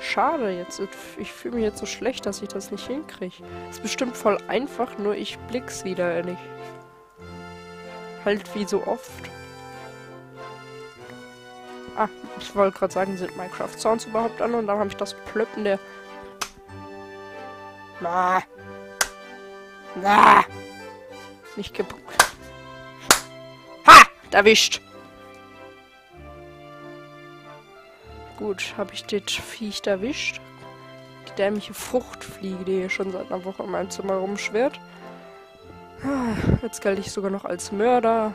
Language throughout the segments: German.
Schade, jetzt. Ich fühle mich jetzt so schlecht, dass ich das nicht hinkriege. Ist bestimmt voll einfach, nur ich blick's wieder nicht. Halt wie so oft. Ah, ich wollte gerade sagen, sind Minecraft-Sounds überhaupt an? Und dann habe ich das Plöppen der... Na. Na. Nicht gebucht. Ha! Erwischt! Gut, habe ich das Viech erwischt. Die dämliche Fruchtfliege, die hier schon seit einer Woche in meinem Zimmer rumschwirrt. Ah, jetzt gelte ich sogar noch als Mörder.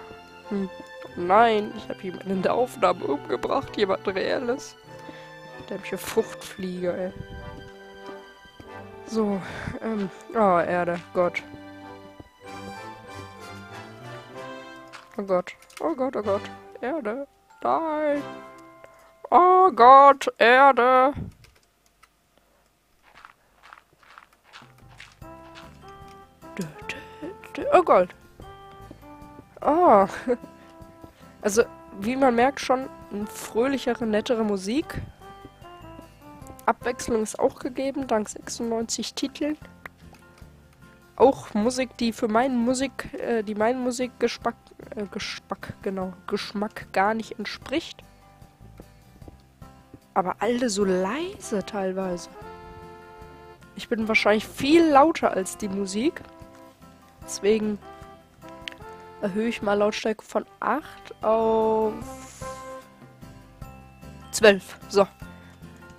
Hm. Nein, ich habe jemanden in der Aufnahme umgebracht. Jemand Reelles. Dämliche Fruchtfliege, ey. So, ähm, oh, Erde, Gott. Oh Gott, oh Gott, oh Gott, Erde, nein. Oh Gott, Erde. Oh Gott. Oh. Also, wie man merkt, schon eine fröhlichere, nettere Musik. Abwechslung ist auch gegeben, dank 96 Titeln. Auch Musik, die für meinen Musik, äh, die meinen Musikgeschmack, äh, Geschmack, genau, Geschmack gar nicht entspricht. Aber alle so leise teilweise. Ich bin wahrscheinlich viel lauter als die Musik. Deswegen erhöhe ich mal Lautstärke von 8 auf 12. So.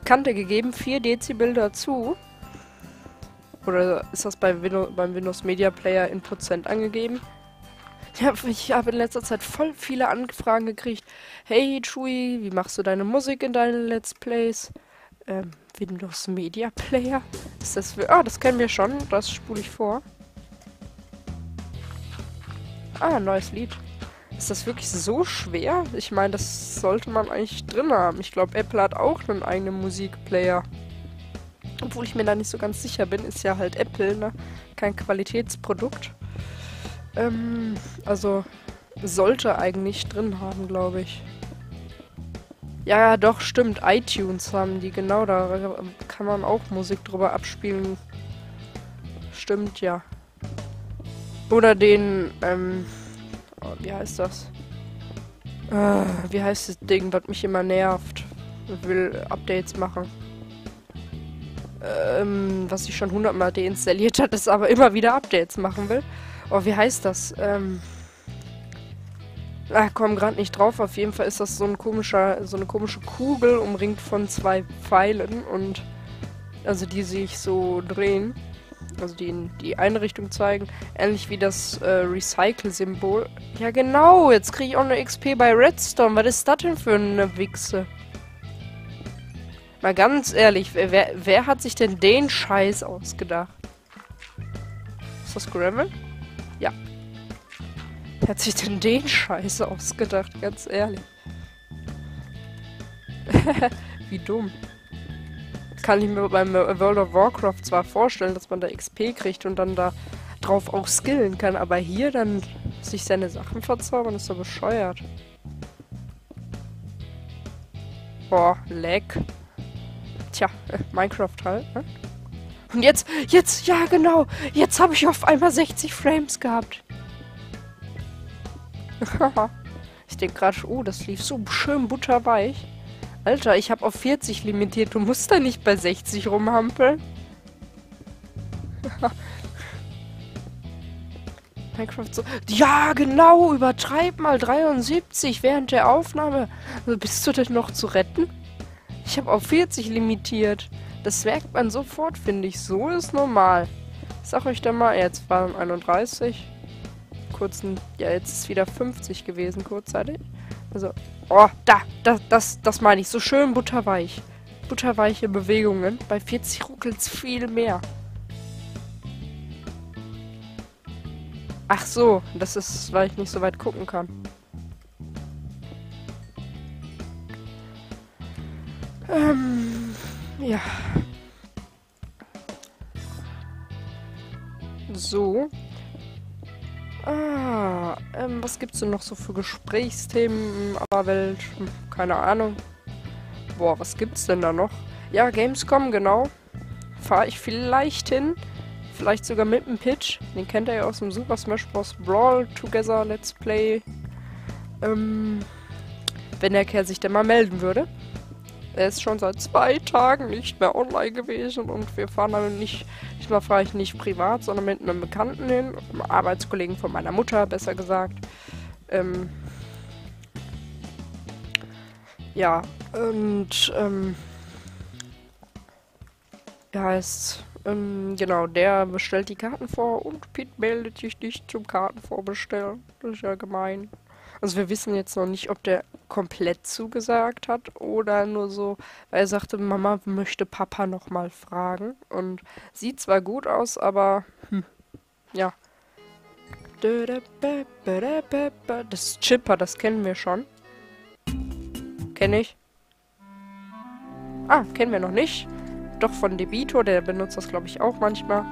Kante gegeben, 4 Dezibel dazu. Oder ist das bei Windows, beim Windows Media Player in Prozent angegeben? Ja, ich habe in letzter Zeit voll viele Anfragen gekriegt. Hey Chui, wie machst du deine Musik in deinen Let's Plays? Ähm, Windows Media Player? Ist das für... Ah, das kennen wir schon. Das spule ich vor. Ah, neues Lied. Ist das wirklich so schwer? Ich meine, das sollte man eigentlich drin haben. Ich glaube, Apple hat auch einen eigenen Musikplayer. Obwohl ich mir da nicht so ganz sicher bin, ist ja halt Apple, ne? Kein Qualitätsprodukt. Ähm, also sollte eigentlich drin haben, glaube ich. Ja, doch, stimmt. iTunes haben die, genau, da kann man auch Musik drüber abspielen. Stimmt, ja. Oder den, ähm, oh, wie heißt das? Äh, wie heißt das Ding, was mich immer nervt? Will Updates machen. Ähm, was ich schon hundertmal deinstalliert hat, ist aber immer wieder Updates machen will. Oh, wie heißt das? Ähm. Ah, komm gerade nicht drauf. Auf jeden Fall ist das so ein komischer, so eine komische Kugel umringt von zwei Pfeilen und also die sich so drehen. Also die in die eine Richtung zeigen. Ähnlich wie das äh, Recycle-Symbol. Ja genau, jetzt kriege ich auch eine XP bei Redstone. Was ist das denn für eine Wichse? Mal ganz ehrlich, wer, wer hat sich denn den Scheiß ausgedacht? Ist das Gravel? Ja. Wer hat sich denn den Scheiß ausgedacht, ganz ehrlich? Wie dumm. Kann ich mir beim World of Warcraft zwar vorstellen, dass man da XP kriegt und dann da drauf auch skillen kann, aber hier dann sich seine Sachen verzaubern, ist doch bescheuert. Boah, Leck. Tja, äh, Minecraft halt, ne? Und jetzt, jetzt, ja genau, jetzt habe ich auf einmal 60 Frames gehabt. ich denke gerade, oh, das lief so schön butterweich. Alter, ich habe auf 40 limitiert. Du musst da nicht bei 60 rumhampeln. Minecraft so. Ja, genau, übertreib mal 73 während der Aufnahme. Also bist du denn noch zu retten? Ich habe auf 40 limitiert. Das merkt man sofort, finde ich. So ist normal. Sag euch dann mal, jetzt waren 31. Kurzen, ja, jetzt ist wieder 50 gewesen, kurzzeitig. Also, oh, da, das, das, das meine ich. So schön butterweich. Butterweiche Bewegungen. Bei 40 ruckelt es viel mehr. Ach so, das ist, weil ich nicht so weit gucken kann. Ähm, ja. So. Ah, ähm, was gibt's denn noch so für Gesprächsthemen in aller Welt? Hm, keine Ahnung. Boah, was gibt's denn da noch? Ja, Gamescom, genau. Fahre ich vielleicht hin. Vielleicht sogar mit dem Pitch. Den kennt ihr ja aus dem Super Smash Bros. Brawl Together Let's Play. Ähm, wenn der Kerl sich denn mal melden würde. Er ist schon seit zwei Tagen nicht mehr online gewesen und wir fahren dann nicht, diesmal fahre ich nicht privat, sondern mit einem Bekannten hin, einem Arbeitskollegen von meiner Mutter, besser gesagt. Ähm, ja, und, ähm, ja, heißt, ähm, genau, der bestellt die Karten vor und Pete meldet sich nicht zum Kartenvorbestellen. Das ist ja gemein. Also wir wissen jetzt noch nicht, ob der komplett zugesagt hat oder nur so, weil er sagte, Mama möchte Papa nochmal fragen. Und sieht zwar gut aus, aber hm, ja. Das Chipper, das kennen wir schon. Kenne ich. Ah, kennen wir noch nicht. Doch von Debito, der benutzt das glaube ich auch manchmal.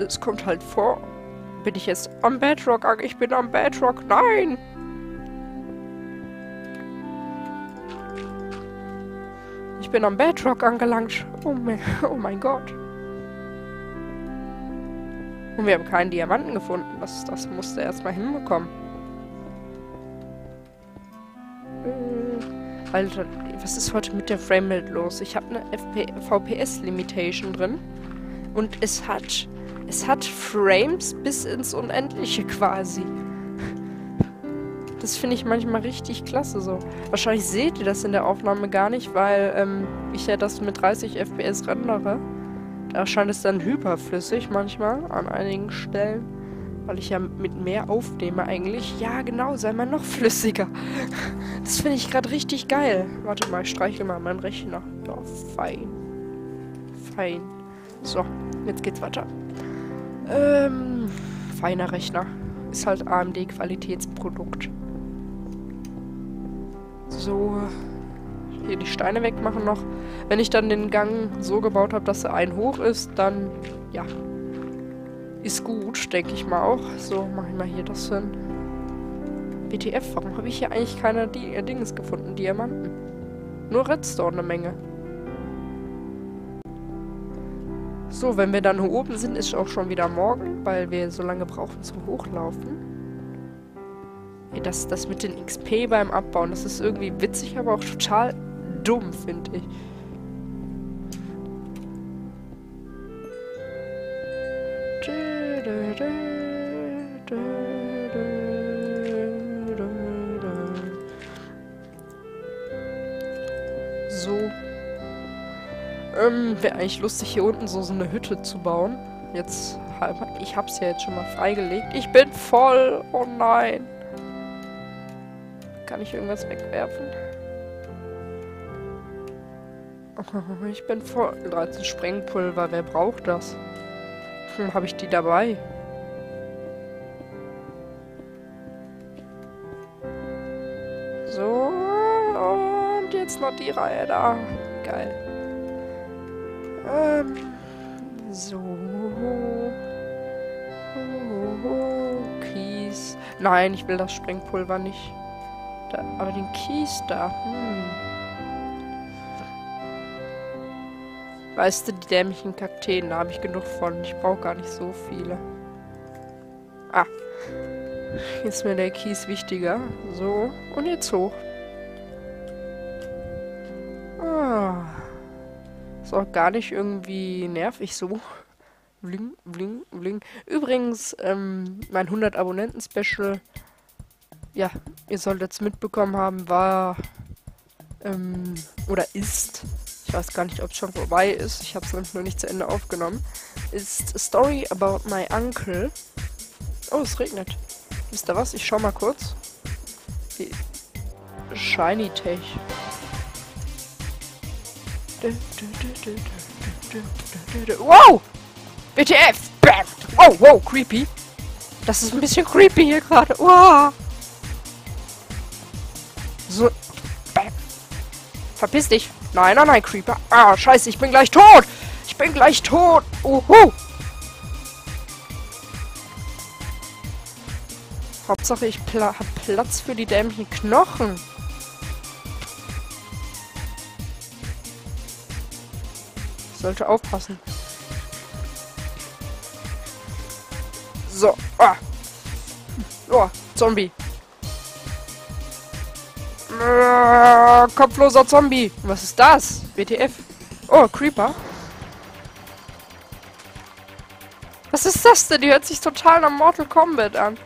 Es kommt halt vor. Bin ich jetzt am Bedrock? Ich bin am Bedrock. Nein! Bin am Bedrock angelangt. Oh mein, oh mein Gott. Und wir haben keinen Diamanten gefunden. Das, das musste er erstmal hinbekommen. Äh, Alter, was ist heute mit der Framerate los? Ich habe eine VPS-Limitation drin. Und es hat... Es hat Frames bis ins Unendliche quasi. Das finde ich manchmal richtig klasse so. Wahrscheinlich seht ihr das in der Aufnahme gar nicht, weil ähm, ich ja das mit 30 FPS rendere. Da erscheint es dann hyperflüssig manchmal an einigen Stellen. Weil ich ja mit mehr aufnehme eigentlich. Ja, genau, sei mal noch flüssiger. Das finde ich gerade richtig geil. Warte mal, ich streiche mal meinen Rechner. Ja, fein. Fein. So, jetzt geht's weiter. Ähm, feiner Rechner. Ist halt AMD-Qualitätsprodukt. So, hier die Steine wegmachen noch. Wenn ich dann den Gang so gebaut habe, dass er ein hoch ist, dann, ja, ist gut, denke ich mal auch. So, mache ich mal hier das hin. WTF, warum habe ich hier eigentlich keine Di Dinges gefunden? Diamanten. Nur Redstone eine Menge. So, wenn wir dann oben sind, ist auch schon wieder morgen, weil wir so lange brauchen zum Hochlaufen. Ey, das, das mit den XP beim Abbauen, das ist irgendwie witzig, aber auch total dumm, finde ich. So. Ähm, wäre eigentlich lustig, hier unten so, so eine Hütte zu bauen. Jetzt, ich hab's ja jetzt schon mal freigelegt. Ich bin voll! Oh nein! Kann ich irgendwas wegwerfen? Oh, ich bin voll. 13 Sprengpulver, wer braucht das? Hm, habe ich die dabei? So, und jetzt noch die Reihe da. Geil. Ähm, so. Kies. Nein, ich will das Sprengpulver nicht. Da, aber den Kies da, hm. Weißt du, die dämlichen Kakteen, da habe ich genug von. Ich brauche gar nicht so viele. Ah. Jetzt ist mir der Kies wichtiger. So. Und jetzt hoch. Ah. Ist auch gar nicht irgendwie nervig so. Bling, bling, bling. Übrigens, ähm, mein 100 Abonnenten-Special ja, ihr solltet es mitbekommen haben, war ähm, oder ist, ich weiß gar nicht, ob es schon vorbei ist, ich habe es nämlich noch nicht zu Ende aufgenommen, ist A Story About My Uncle. Oh, es regnet. Wisst ihr was? Ich schau mal kurz. Die Shiny Tech. Wow! BTF! Oh, wow, creepy. Das ist ein bisschen creepy hier gerade. Wow! So. Bam. Verpiss dich. Nein, nein, nein, Creeper. Ah, scheiße, ich bin gleich tot. Ich bin gleich tot. Uhu. Hauptsache, ich pla hab Platz für die dämlichen Knochen. Sollte aufpassen. So. Ah. Hm. Oh, Zombie. Äh, kopfloser Zombie. Was ist das? WTF. Oh, Creeper. Was ist das denn? Die hört sich total nach Mortal Kombat an.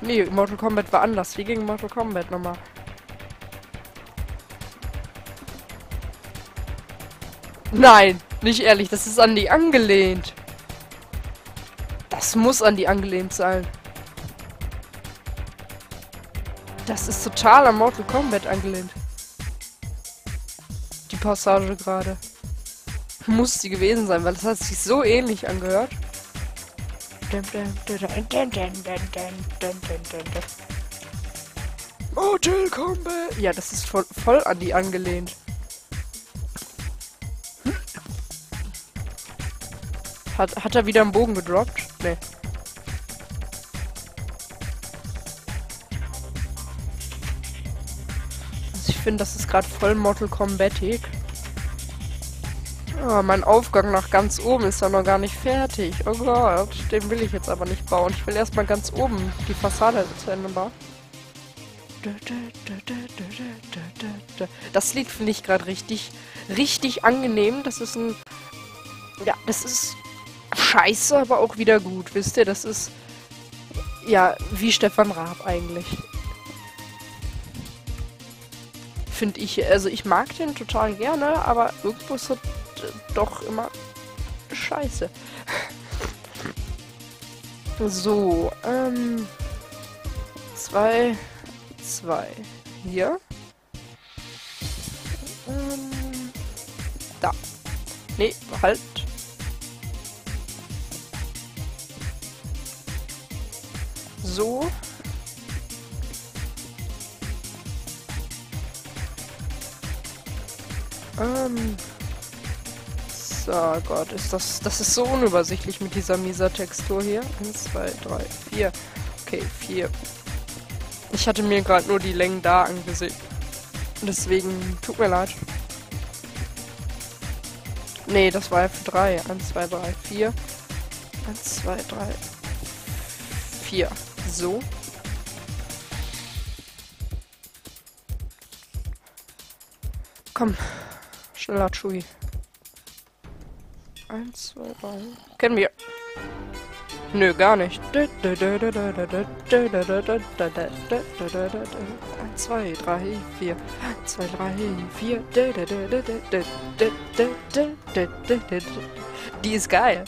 Nee, Mortal Kombat war anders. Wie ging Mortal Kombat nochmal? Nein, nicht ehrlich. Das ist an die angelehnt. Das muss an die angelehnt sein. Das ist total an Mortal Kombat angelehnt. Die Passage gerade. Muss sie gewesen sein, weil das hat sich so ähnlich angehört. Mortal Kombat! Ja, das ist voll, voll an die angelehnt. Hat, hat er wieder einen Bogen gedroppt? Nee. Finde, das ist gerade voll Mortal Kombatig. Oh, mein Aufgang nach ganz oben ist ja noch gar nicht fertig. Oh Gott, den will ich jetzt aber nicht bauen. Ich will erstmal ganz oben die Fassade zu Ende bauen. Das Lied finde ich gerade richtig, richtig angenehm. Das ist ein... Ja, das ist scheiße, aber auch wieder gut. Wisst ihr, das ist... Ja, wie Stefan Raab eigentlich. Finde ich. Also ich mag den total gerne, aber irgendwo ist er doch immer scheiße. So, ähm... Zwei, zwei. Hier. Ähm, da. Nee, halt. So. Ähm... So Gott, ist das. Das ist so unübersichtlich mit dieser Misa-Textur hier. Eins, zwei, drei, vier. Okay, vier. Ich hatte mir gerade nur die Längen da angesehen. Deswegen, tut mir leid. Nee, das war F3. Eins, zwei, drei, vier. Eins, zwei, drei, vier. So. Komm. Schneller, Chui. Eins, zwei, drei. Kennen wir. Nö, gar nicht. Eins, zwei, drei, vier. Eins, zwei, drei, vier. Die ist geil.